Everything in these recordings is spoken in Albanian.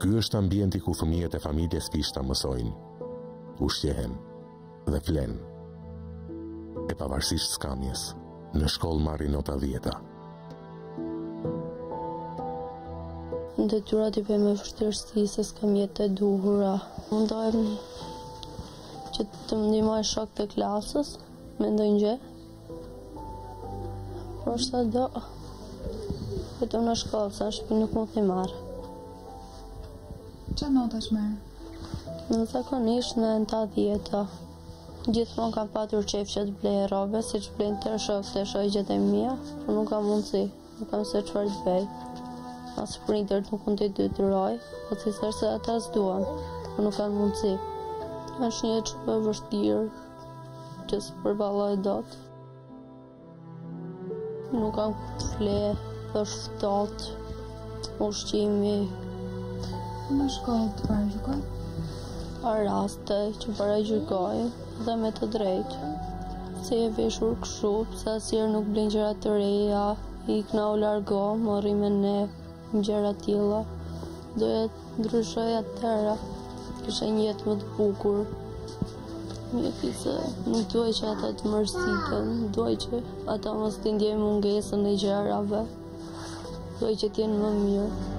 Ky është ambienti ku fëmijët e familjes Pishta mësojnë, ushqehen dhe flenë. E pavarësisht skamjes, në shkollë marrin nota dhjeta. Detyrat i bëj me vështirësi se s'kam mjetet e duhura. Mundohem që të më ndihmojnë shokët e klasës me ndonjë gjë, Po shta do Këtu në shkollë sa është për një punë të marr Ça notash merr? Në zakonisht në nënta dhjeta Gjithmonë kam patur qejf që të blej rroba Siç blejnë dhe shokët e shoqet e mia Por nuk kam mundësi Nuk kam se çfarë të bëj As prindërit nuk mund t'i detyroj Po të sërë se ata s'duan Por nuk kanë mundësi është një gjë e vështirë që s'e përballoj dot. Nuk kam ku të fle, është ftohtë, ushqimi. Në shkollë të paragjykojnë? Ka raste që paragjykojnë dhe me të drejtë. Se je veshur kështu, pse asnjëherë nuk blen gjëra të reja, ik na u largo, mos rri me ne. Gjëra të tilla, doja t'i ndryshoja të tëra, të kisha një jetë më të bukur, Megjithëse nuk dua që ata të mërziten, dua që ata mos ta ndjejnë mungesën e gjërave, dua që të jenë më mirë.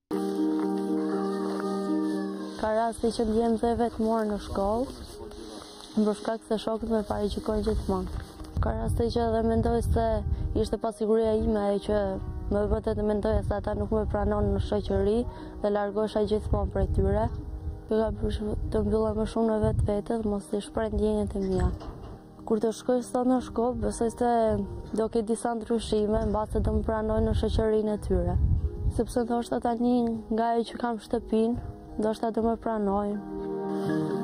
Ka raste që ndihem dhe e vetmuar në shkollë, për shkak se shokët më paragjykojnë gjithmonë. Ka raste që edhe mendoj se ishte pasiguria ime ajo që më vinte të mendoj se ata nuk më pranojnë në shoqëri dhe largohesha gjithmonë prej tyre. Kjo ka bërë që të mbyllem më shumë në vetvete, mos t'i shpreh ndjenjat e mia. Kur të shkoj sot në shkollë, besoj se do ketë disa ndryshime, mbase do më pranojnë në shoqërinë e tyre. Sepse ndoshta tani nga ajo që kam shtëpinë, ndoshta do më pranojnë.